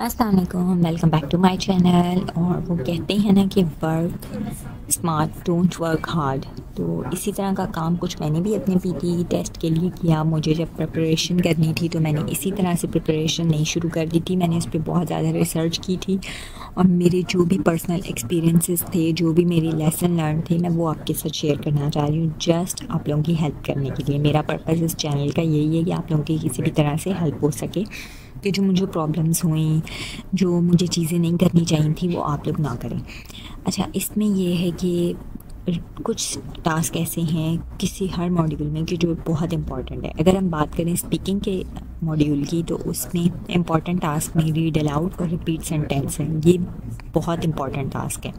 असलकुम welcome back to my channel और वो कहते हैं ना कि work smart don't work hard तो इसी तरह का काम कुछ मैंने भी अपने पीटी टेस्ट के लिए किया। मुझे जब प्रिपरेशन करनी थी तो मैंने इसी तरह से प्रिपरेशन नहीं शुरू कर दी थी। मैंने उस पर बहुत ज़्यादा रिसर्च की थी। और मेरे जो भी पर्सनल एक्सपीरियंसेस थे, जो भी मेरी लेसन लर्न थे, मैं वो आपके साथ शेयर करना चाह रही हूँ जस्ट आप लोगों की हेल्प करने के लिए। मेरा पर्पज़ इस चैनल का यही है कि आप लोगों की किसी भी तरह से हेल्प हो सके, कि जो मुझे प्रॉब्लम्स हुई, जो मुझे चीज़ें नहीं करनी चाहिए थी, वो आप लोग ना करें। अच्छा इसमें ये है कि कुछ टास्क ऐसे हैं किसी हर मॉड्यूल में कि जो बहुत इंपॉर्टेंट है। अगर हम बात करें स्पीकिंग के मॉड्यूल की तो उसमें इंपॉर्टेंट टास्क में रीड अलाउड और रिपीट सेंटेंस है। ये बहुत इंपॉर्टेंट टास्क है।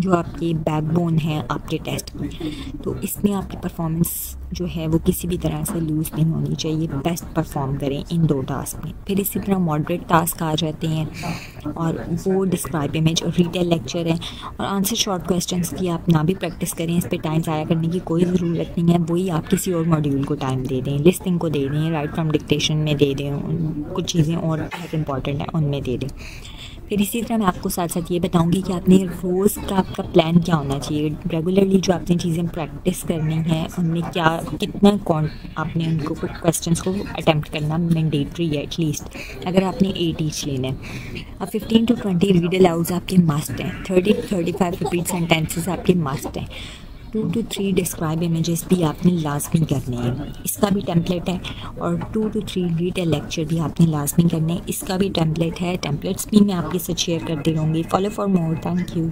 जो आपकी बैकबोन है, आपके टेस्ट की तो इसमें आपकी परफॉर्मेंस जो है, वो किसी भी तरह से लूज़ नहीं होनी चाहिए। बेस्ट परफॉर्म करें इन दो टास्क में। फिर इसी तरह मॉडरेट टास्क आ जाते हैं और वो डिस्क्राइब इमेज और रिटेल लेक्चर है और आंसर शॉर्ट क्वेश्चन की आप ना भी प्रैक्टिस करें। इस पर टाइम ज़ाया करने की कोई ज़रूरत नहीं है। वही आप किसी और मॉड्यूल को टाइम दे दें लिस्टिंग को दे दें राइट फ्रॉम डिक्टेशन में दे दें कुछ चीज़ें और बहुत इंपॉर्टेंट हैं, उनमें दे दें। फिर इसी तरह मैं आपको साथ साथ ये बताऊँगी कि आपने रोज़ का आपका प्लान क्या होना चाहिए? रेगुलरली जो आपने चीज़ें प्रैक्टिस करनी है, उनमें क्या, कितना कौन आपने उनको क्वेश्चन को अटैम्प्ट करना मैंडेटरी है एटलीस्ट अगर आपने एट ईच लेना है। अब fifteen to twenty read alouds आपके मस्ट हैं। Thirty thirty five repeat sentences आपके मस्ट हैं। Two to three describe images भी आपने लाजमी करने हैं। इसका भी टेम्पलेट है और two to three detail lecture भी आपने लाजमी करने हैं। इसका भी टेम्पलेट है। टेम्पलेट्स भी मैं आपके साथ शेयर करती रहूँगी। Follow for more thank you